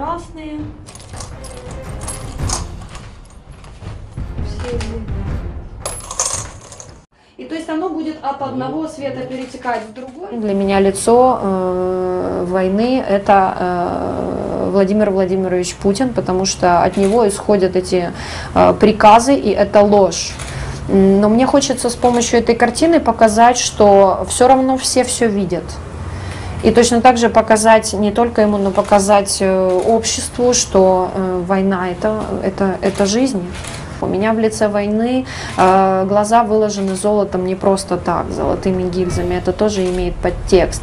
красные. Все и то есть оно будет от одного света перетекать в другой. Для меня лицо э, войны это э, Владимир Владимирович Путин, потому что от него исходят эти э, приказы, и это ложь. Но мне хочется с помощью этой картины показать, что все равно все все видят. И точно так же показать не только ему, но показать э, обществу, что э, война это, это, это жизнь. У меня в лице войны э, глаза выложены золотом не просто так, золотыми гильзами. Это тоже имеет подтекст.